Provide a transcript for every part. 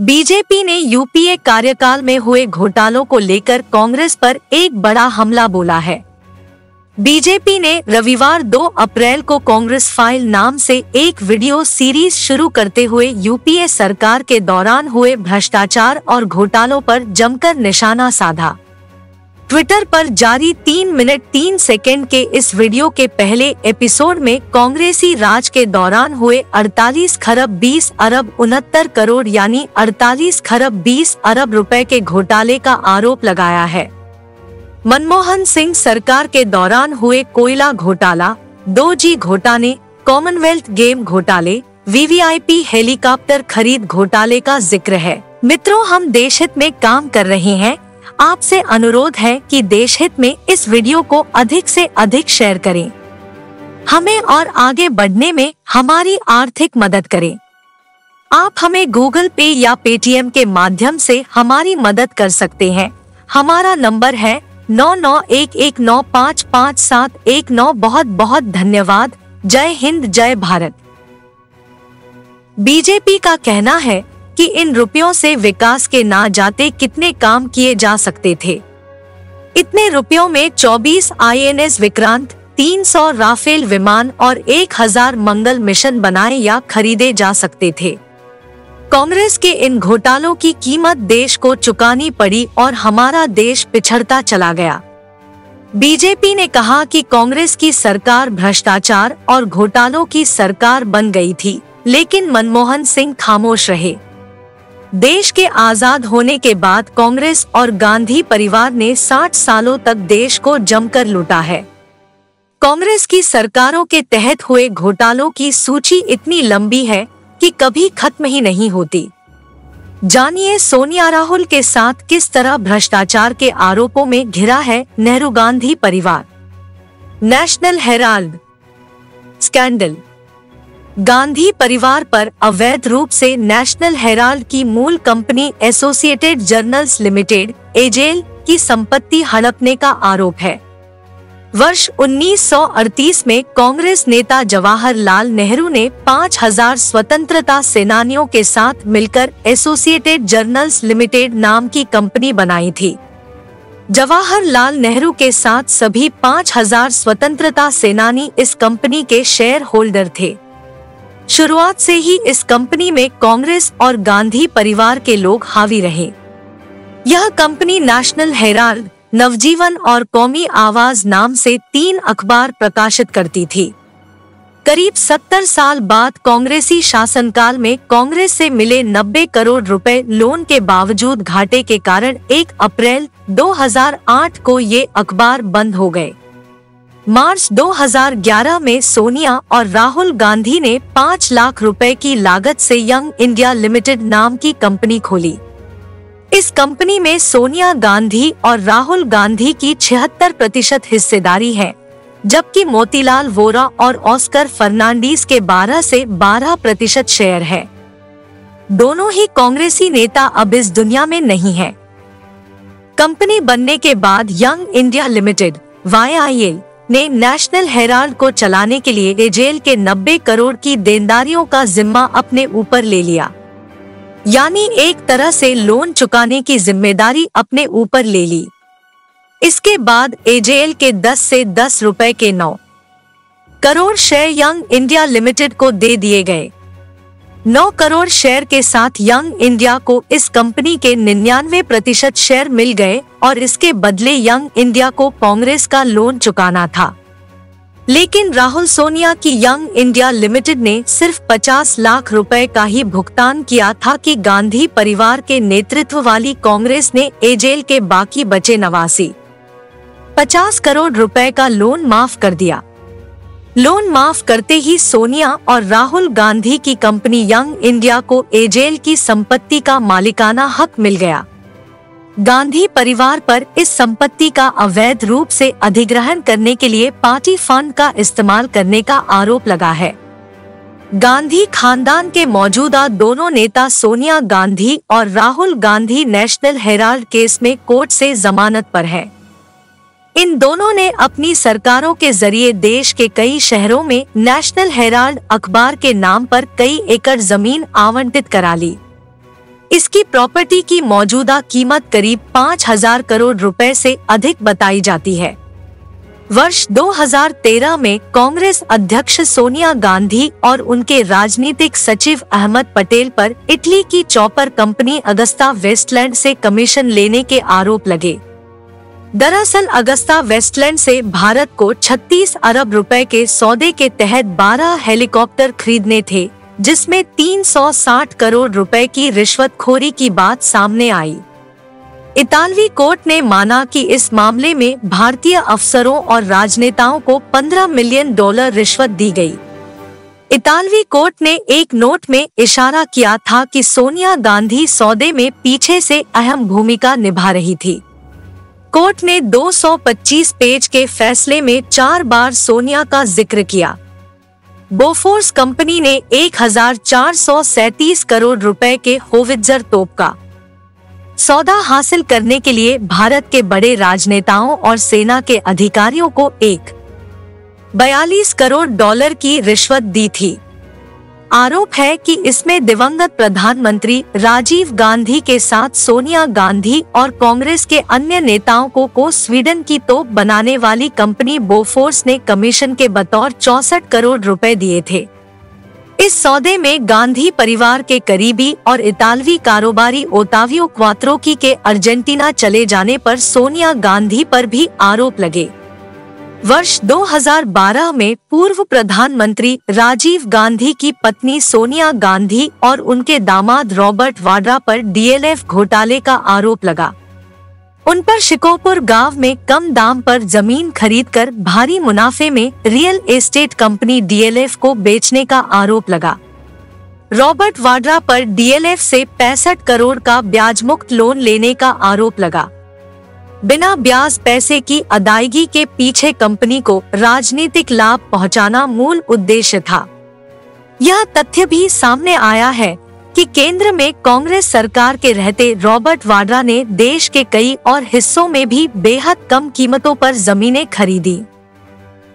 BJP ने UPA कार्यकाल में हुए घोटालों को लेकर कांग्रेस पर एक बड़ा हमला बोला है। बीजेपी ने रविवार 2 अप्रैल को कांग्रेस फ़ाइल नाम से एक वीडियो सीरीज़ शुरू करते हुए यूपीए सरकार के दौरान हुए भ्रष्टाचार और घोटालों पर जमकर निशाना साधा। ट्विटर पर जारी तीन मिनट तीन सेकेंड के इस वीडियो के पहले एपिसोड में कांग्रेसी राज के दौरान हुए 48 खरब 20 अरब उनहत्तर करोड़ यानी 48 खरब 20 अरब रुपए के घोटाले का आरोप लगाया है। मनमोहन सिंह सरकार के दौरान हुए कोयला घोटाला दो जी घोटाले, कॉमनवेल्थ गेम घोटाले, वीवीआईपी हेलीकॉप्टर खरीद घोटाले का ज़िक्र है। मित्रों, हम देश हित में काम कर रहे हैं। आपसे अनुरोध है कि देश हित में इस वीडियो को अधिक से अधिक शेयर करें। हमें और आगे बढ़ने में हमारी आर्थिक मदद करें। आप हमें गूगल पे या पेटीएम के माध्यम से हमारी मदद कर सकते हैं। हमारा नंबर है नौ नौ एक एक नौ पाँच पाँच सात एक नौ। बहुत बहुत धन्यवाद। जय हिंद, जय भारत। बीजेपी का कहना है कि इन रुपयों से विकास के ना जाते कितने काम किए जा सकते थे। इतने रुपयों में 24 आईएनएस विक्रांत 300 राफेल विमान और 1000 मंगल मिशन बनाए या खरीदे जा सकते थे। कांग्रेस के इन घोटालों की कीमत देश को चुकानी पड़ी और हमारा देश पिछड़ता चला गया। बीजेपी ने कहा कि कांग्रेस की सरकार भ्रष्टाचार और घोटालों की सरकार बन गई थी, लेकिन मनमोहन सिंह खामोश रहे। देश के आज़ाद होने के बाद कांग्रेस और गांधी परिवार ने 60 सालों तक देश को जमकर लूटा है। कांग्रेस की सरकारों के तहत हुए घोटालों की सूची इतनी लंबी है कि कभी खत्म ही नहीं होती। जानिए सोनिया राहुल के साथ किस तरह भ्रष्टाचार के आरोपों में घिरा है नेहरू गांधी परिवार। National Herald. स्कैंडल। गांधी परिवार पर अवैध रूप से नेशनल हेराल्ड की मूल company associated journals limited, AJL, की संपत्ति हड़पने का आरोप है। वर्ष 1938 में कांग्रेस नेता जवाहरलाल नेहरू ने 5000 स्वतंत्रता सेनानियों के साथ मिलकर एसोसिएटेड जर्नल्स लिमिटेड नाम की कंपनी बनाई थी। जवाहरलाल नेहरू के साथ सभी 5000 स्वतंत्रता सेनानी इस कंपनी के शेयर होल्डर थे। शुरुआत से ही इस कंपनी में कांग्रेस और गांधी परिवार के लोग हावी रहे। यह कंपनी नेशनल हेराल्ड, नवजीवन और कौमी आवाज़ नाम से तीन अखबार प्रकाशित करती थी। करीब सत्तर साल बाद कांग्रेसी शासनकाल में कांग्रेस से मिले 90 करोड़ रुपए लोन के बावजूद घाटे के कारण 1 अप्रैल 2008 को ये अखबार बंद हो गए। मार्च 2011 में सोनिया और राहुल गांधी ने पाँच लाख रुपए की लागत से यंग इंडिया लिमिटेड नाम की कंपनी खोली। इस कंपनी में सोनिया गांधी और राहुल गांधी की छिहत्तर प्रतिशत हिस्सेदारी है, जबकि मोतीलाल वोरा और ऑस्कर फर्नांडीज के 12 से 12 प्रतिशत शेयर है। दोनों ही कांग्रेसी नेता अब इस दुनिया में नहीं है। कंपनी बनने के बाद यंग इंडिया लिमिटेड, वाई ने नेशनल हेराल्ड को चलाने के लिए एजेल के 90 करोड़ की देनदारियों का जिम्मा अपने ऊपर ले लिया। यानी एक तरह से लोन चुकाने की ज़िम्मेदारी अपने ऊपर ले ली। इसके बाद एजेएल के 10 से 10 रुपए के 9 crore share Young India limited को दे दिए गए। 9 करोड़ शेयर के साथ यंग इंडिया को इस कंपनी के निन्यानवे प्रतिशत शेयर मिल गए और इसके बदले यंग इंडिया को कांग्रेस का लोन चुकाना था। लेकिन राहुल सोनिया की यंग इंडिया लिमिटेड ने सिर्फ़ 50 लाख रुपए का ही भुगतान किया था कि गांधी परिवार के नेतृत्व वाली कांग्रेस ने एजेल के बाकी बचे नवासी। 50 करोड़ रुपए का लोन माफ़ कर दिया। लोन माफ़ करते ही सोनिया और राहुल गांधी की कंपनी यंग इंडिया को एजेल की संपत्ति का मालिकाना हक मिल गया गांधी परिवार पर इस संपत्ति का अवैध रूप से अधिग्रहण करने के लिए पार्टी फंड का इस्तेमाल करने का आरोप लगा है गांधी खानदान के मौजूदा दोनों नेता सोनिया गांधी और Rahul Gandhi National Herald case में कोर्ट से जमानत पर हैं। इन दोनों ने अपनी सरकारों के ज़रिए देश के कई शहरों में नेशनल हेराल्ड अखबार के नाम पर कई एकड़ ज़मीन आवंटित करा ली। इसकी प्रॉपर्टी की मौजूदा कीमत करीब पाँच हज़ार करोड़ रुपए से अधिक बताई जाती है। वर्ष 2013 में कांग्रेस अध्यक्ष सोनिया गांधी और उनके राजनीतिक सचिव अहमद पटेल पर इटली की चौपर कंपनी अगस्ता वेस्टलैंड से कमीशन लेने के आरोप लगे। दरअसल अगस्ता वेस्टलैंड से भारत को 36 अरब रुपए के सौदे के तहत 12 हेलीकॉप्टर खरीदने थे, जिसमें 360 करोड़ रुपए की रिश्वतखोरी की बात सामने आई इतालवी कोर्ट ने माना कि इस मामले में भारतीय अफसरों और राजनेताओं को 15 मिलियन डॉलर रिश्वत दी गई। इतालवी कोर्ट ने एक नोट में इशारा किया था कि सोनिया गांधी सौदे में पीछे से अहम भूमिका निभा रही थी कोर्ट ने 225 पेज के फैसले में चार बार सोनिया का ज़िक्र किया। बोफोर्स कंपनी ने एक करोड़ रुपए के होवित्जर तोप का सौदा हासिल करने के लिए भारत के बड़े राजनेताओं और सेना के अधिकारियों को एक। बयालीस करोड़ डॉलर की रिश्वत दी थी। आरोप है कि इसमें दिवंगत प्रधानमंत्री राजीव गांधी के साथ सोनिया गांधी और कांग्रेस के अन्य नेताओं को को स्वीडन की तोप बनाने वाली कंपनी बोफोर्स ने कमीशन के बतौर चौसठ करोड़ रुपए दिए थे। इस सौदे में गांधी परिवार के करीबी और इतालवी कारोबारी ओतावियो क्वात्रोकी के अर्जेंटीना चले जाने पर सोनिया गांधी पर भी आरोप लगे। वर्ष 2012 में पूर्व प्रधानमंत्री राजीव गांधी की पत्नी सोनिया गांधी और उनके दामाद रॉबर्ट वाड्रा पर डीएलएफ घोटाले का आरोप लगा। उन पर शिकोपुर गाँव में कम दाम पर ज़मीन खरीदकर भारी मुनाफे में रियल एस्टेट कंपनी डीएलएफ को बेचने का आरोप लगा। रॉबर्ट वाड्रा पर डीएलएफ से पैंसठ करोड़ का ब्याज मुक्त लोन लेने का आरोप लगा। बिना ब्याज पैसे की अदायगी के पीछे कंपनी को राजनीतिक लाभ पहुंचाना मूल उद्देश्य था। यह तथ्य भी सामने आया है कि केंद्र में कांग्रेस सरकार के रहते रॉबर्ट वाड्रा ने देश के कई और हिस्सों में भी बेहद कम कीमतों पर जमीनें खरीदी।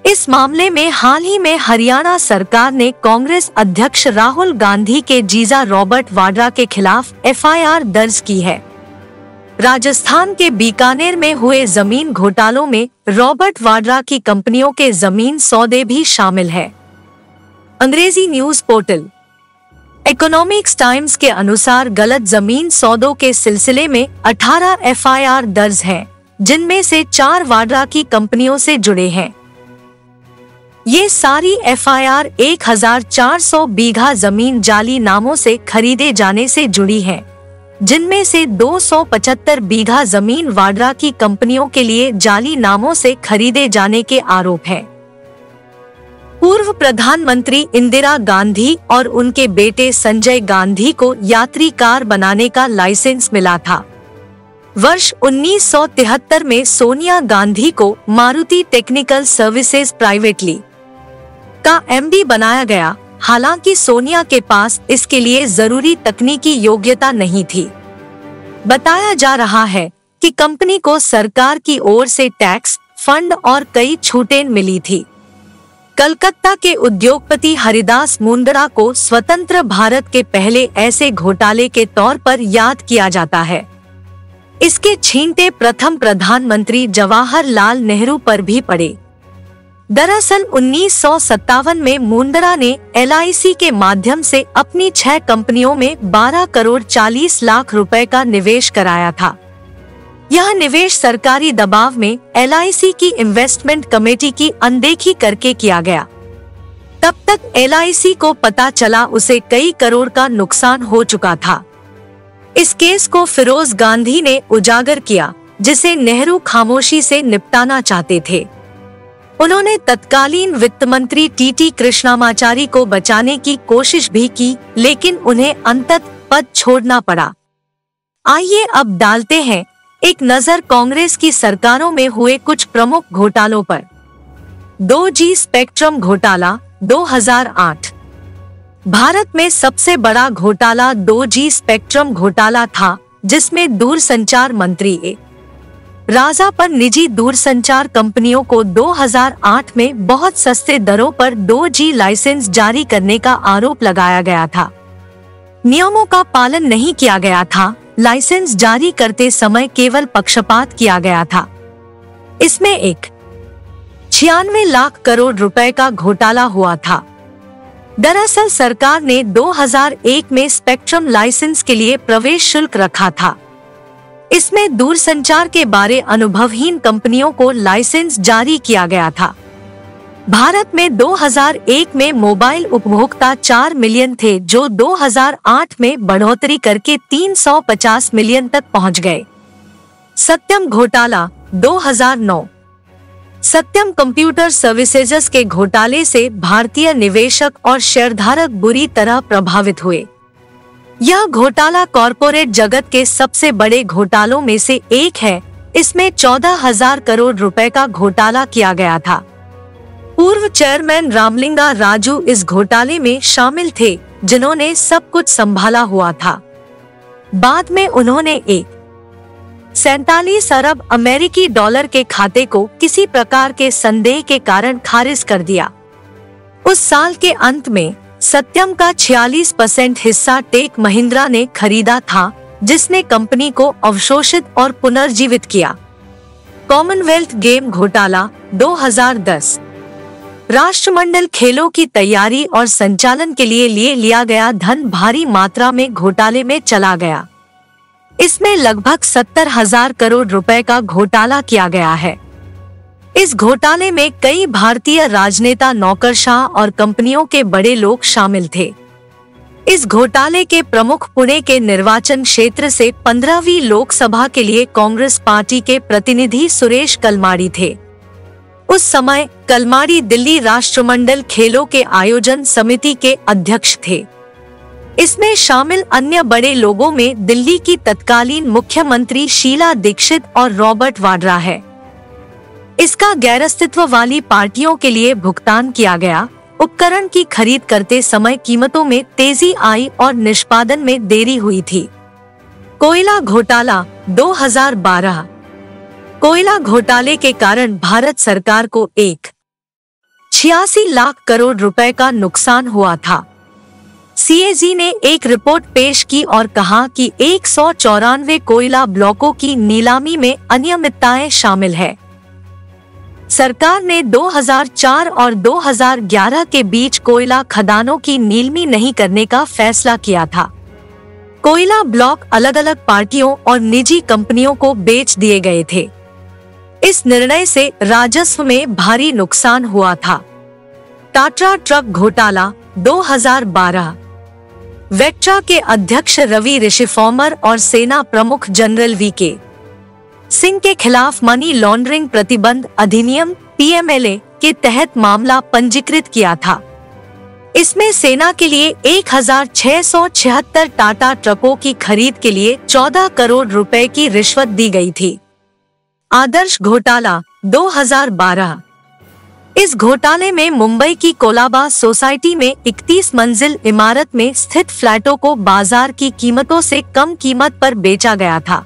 इस मामले में हाल ही में हरियाणा सरकार ने कांग्रेस अध्यक्ष राहुल गांधी के जीजा रॉबर्ट वाड्रा के खिलाफ एफआईआर दर्ज की है। राजस्थान के बीकानेर में हुए ज़मीन घोटालों में रॉबर्ट वाड्रा की कंपनियों के ज़मीन सौदे भी शामिल है। अंग्रेज़ी न्यूज़ पोर्टल। इकोनॉमिक्स टाइम्स के अनुसार गलत ज़मीन सौदों के सिलसिले में 18 एफआईआर दर्ज हैं, जिनमें से चार वाड्रा की कंपनियों से जुड़े हैं। ये सारी एफआईआर 1400 बीघा ज़मीन जाली नामों से खरीदे जाने से जुड़ी है। जिनमें से 275 बीघा ज़मीन वाड्रा की कंपनियों के लिए जाली नामों से खरीदे जाने के आरोप हैं। पूर्व प्रधानमंत्री इंदिरा गांधी और उनके बेटे संजय गांधी को यात्री कार बनाने का लाइसेंस मिला था वर्ष 1973 में सोनिया गांधी को मारुति टेक्निकल सर्विसेज़ प्राइवेटली का एमडी बनाया गया हालाँकि सोनिया के पास इसके लिए ज़रूरी तकनीकी योग्यता नहीं थी। बताया जा रहा है कि कंपनी को सरकार की ओर से टैक्स, फंड और कई छूटें मिली थी। कलकत्ता के उद्योगपति हरिदास मुंदड़ा को स्वतंत्र भारत के पहले ऐसे घोटाले के तौर पर याद किया जाता है। इसके छीनते प्रथम प्रधानमंत्री जवाहरलाल नेहरू पर भी पड़े। दरअसल उन्नीस सौ सत्तावन में मुंदरा ने एलआईसी के माध्यम से अपनी छह कंपनियों में 12 करोड़ 40 लाख रुपए का निवेश कराया था। यह निवेश सरकारी दबाव में एलआईसी की इन्वेस्टमेंट कमेटी की अनदेखी करके किया गया। तब तक एलआईसी को पता चला उसे कई करोड़ का नुकसान हो चुका था। इस केस को फिरोज गांधी ने उजागर किया, जिसे नेहरू खामोशी से निपटाना चाहते थे। उन्होंने तत्कालीन वित्त मंत्री टी टी कृष्णामाचारी को बचाने की कोशिश भी की, लेकिन उन्हें अंतत पद छोड़ना पड़ा। आइए अब डालते हैं एक नज़र कांग्रेस की सरकारों में हुए कुछ प्रमुख घोटालों पर। दो जी स्पेक्ट्रम घोटाला 2008 भारत में सबसे बड़ा घोटाला दो जी स्पेक्ट्रम घोटाला था, जिसमें दूरसंचार मंत्री ए राजा पर निजी दूरसंचार कंपनियों को 2008 में बहुत सस्ते दरों पर 2G लाइसेंस जारी करने का आरोप लगाया गया था। नियमों का पालन नहीं किया गया था। लाइसेंस जारी करते समय केवल पक्षपात किया गया था। इसमें एक छियानवे लाख करोड़ रुपए का घोटाला हुआ था। दरअसल सरकार ने 2001 में स्पेक्ट्रम लाइसेंस के लिए प्रवेश शुल्क रखा था। इसमें दूरसंचार के बारे अनुभवहीन कंपनियों को लाइसेंस जारी किया गया था। भारत में 2001 में मोबाइल उपभोक्ता 4 मिलियन थे, जो 2008 में बढ़ोतरी करके 350 मिलियन तक पहुँच गए। सत्यम घोटाला 2009 सत्यम कंप्यूटर सर्विसेज़ के घोटाले से भारतीय निवेशक और शेयरधारक बुरी तरह प्रभावित हुए। यह घोटाला कॉरपोरेट जगत के सबसे बड़े घोटालों में से एक है। इसमें चौदह हज़ार करोड़ रुपए का घोटाला किया गया था। पूर्व चेयरमैन रामलिंगा राजू इस घोटाले में शामिल थे, जिन्होंने सब कुछ संभाला हुआ था। बाद में उन्होंने एक सैतालीस अरब अमेरिकी डॉलर के खाते को किसी प्रकार के संदेह के कारण खारिज कर दिया। उस साल के अंत में सत्यम का 46 परसेंट हिस्सा टेक महिंद्रा ने खरीदा था, जिसने कंपनी को अवशोषित और पुनर्जीवित किया। कॉमनवेल्थ गेम घोटाला 2010 राष्ट्रमंडल खेलों की तैयारी और संचालन के लिए लिए लिया गया धन भारी मात्रा में घोटाले में चला गया। इसमें लगभग सत्तर हज़ार करोड़ रुपए का घोटाला किया गया है। इस घोटाले में कई भारतीय राजनेता, नौकरशाह और कंपनियों के बड़े लोग शामिल थे। इस घोटाले के प्रमुख पुणे के निर्वाचन क्षेत्र से पंद्रहवीं लोकसभा के लिए कांग्रेस पार्टी के प्रतिनिधि सुरेश कलमाड़ी थे। उस समय कलमाड़ी दिल्ली राष्ट्रमंडल खेलों के आयोजन समिति के अध्यक्ष थे। इसमें शामिल अन्य बड़े लोगों में दिल्ली की तत्कालीन मुख्यमंत्री शीला दीक्षित और रॉबर्ट वाड्रा है। इसका गैर अस्तित्व वाली पार्टियों के लिए भुगतान किया गया। उपकरण की खरीद करते समय कीमतों में तेज़ी आई और निष्पादन में देरी हुई थी। कोयला घोटाला 2012 कोयला घोटाले के कारण भारत सरकार को एक छियासी लाख करोड़ रुपए का नुकसान हुआ था। सीएजी ने एक रिपोर्ट पेश की और कहा कि एक सौ चौरानवे कोयला ब्लॉकों की नीलामी में अनियमितताएँ शामिल है। सरकार ने 2004 और 2011 के बीच कोयला खदानों की नीलमी नहीं करने का फैसला किया था। कोयला ब्लॉक अलग अलग पार्टियों और निजी कंपनियों को बेच दिए गए थे। इस निर्णय से राजस्व में भारी नुकसान हुआ था। टाटा ट्रक घोटाला 2012 वेक्ट्रा के अध्यक्ष रवि ऋषिफॉर्मर और सेना प्रमुख जनरल वी के। सिंह के खिलाफ मनी लॉन्ड्रिंग प्रतिबंध अधिनियम पीएमएलए के तहत मामला पंजीकृत किया था। इसमें सेना के लिए एक टाटा ट्रकों की खरीद के लिए 14 करोड़ रुपए की रिश्वत दी गई थी। आदर्श घोटाला 2012 इस घोटाले में मुंबई की कोलाबा सोसाइटी में 31 मंजिल इमारत में स्थित फ्लैटों को बाज़ार की कीमतों से कम कीमत पर बेचा गया था।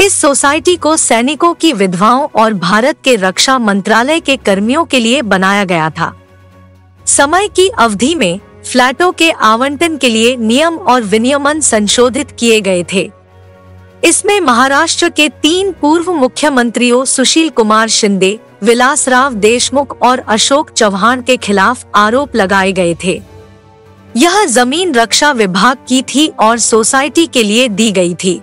इस सोसाइटी को सैनिकों की विधवाओं और भारत के रक्षा मंत्रालय के कर्मियों के लिए बनाया गया था। समय की अवधि में फ्लैटों के आवंटन के लिए नियम और विनियमन संशोधित किए गए थे। इसमें महाराष्ट्र के तीन पूर्व मुख्यमंत्रियों सुशील कुमार शिंदे, विलासराव देशमुख और अशोक चौहान के खिलाफ आरोप लगाए गए थे। यह ज़मीन रक्षा विभाग की थी और सोसाइटी के लिए दी गई थी।